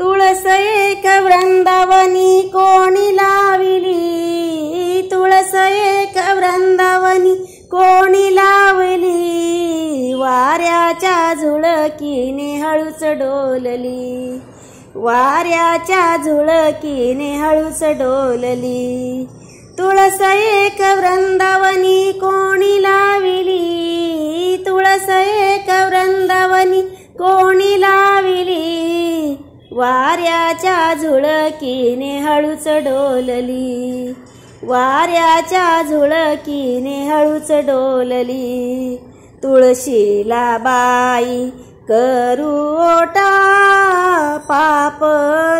तुळस एक वृंदावनी कोणी लाविली? तुळस एक वृंदावनी कोणी लावली? वाऱ्याच्या झुळकीने हळूच डोलली. वाऱ्याच्या झुळकीने हळूच डोलली. तुळस एक वृंदावनी कोणी लावली? वाऱ्याच्या झुळकीने हळूच डोलली. वाऱ्याच्या झुळकीने हळूच डोलली. तुळशीला बाई करू ओटा पाप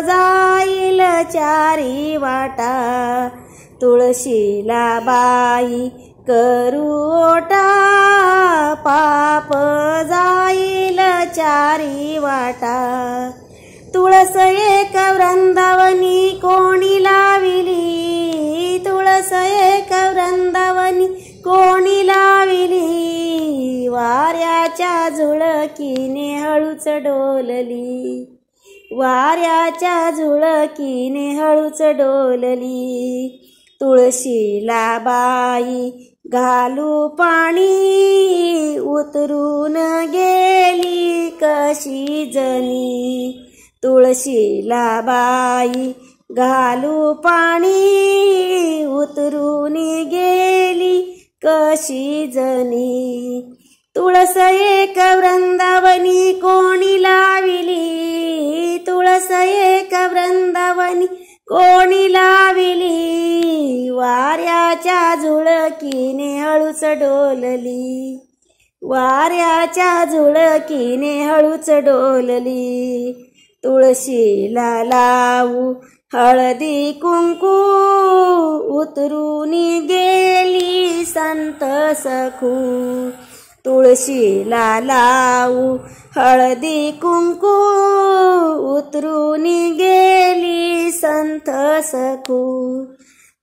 जाईल चारी वाटा. तुळशीला बाई करू ओटा पाप जाईल चारी वाटा. तुळस एक वृंदावनी कोणी लाविली? तुळस एक वृंदावनी कोणी लाविली? वाऱ्याच्या झुळकीने हळूच डोलली. वाऱ्याच्या झुळकीने हळूच डोलली. तुळशीला बाई घालू पाणी उतरून गेली कशी जनी? तुळशीला बाई घालू पाणी उतरून गेली कशी जनी. तुळस एक वृंदावनी कोणी लाविली? तुळस एक वृंदावनी कोणी लाविली? वाऱ्याच्या झुळकीने हळूच डोलली. वाऱ्याच्या झुळकीने हळूच डोलली. तुळशीला लावू हळदी कुंकू उतरून गेली संत सखू. तुळशीला लावू हळदी कुंकू उतरून गेली संत सखू.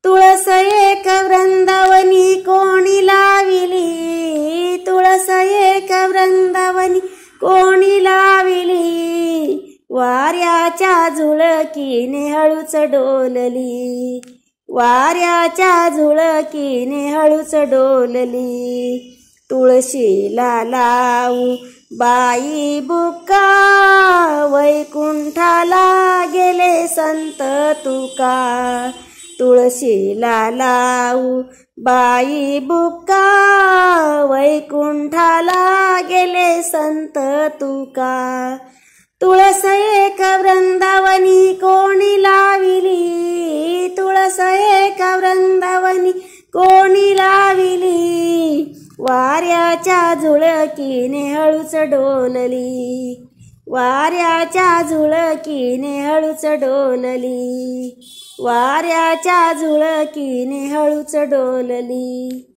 तुळस एक वृंदावनी कोणी लाविली? तुळस एक वृंदावनी कोणी लाविली? वाऱ्याच्या झुळकीने हळूच डोलली. वाऱ्याच्या झुळकीने हळूच डोलली. तुळशीला लावू बाई बुका वैकुंठाला गेले संत तुका. तुळशीला लावू बाई बुका वैकुंठाला गेले संत तुका. तुळस एक वृंदावनी कोणी लाविली? तुळस एक वृंदावनी कोणी लाविली? वाऱ्याच्या झुळकीने हळूच डोलली. वाऱ्याच्या झुळकीने हळूच डोलली. वाऱ्याच्या झुळकीने हळूच डोलली.